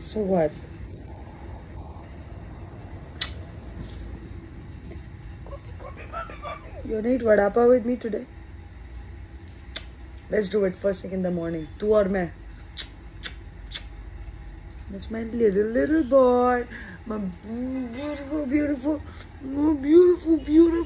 So what? You wanna eat vada pav with me today? Let's do it first thing in the morning. Tu or me. That's my little little boy. My beautiful, beautiful, my beautiful, beautiful.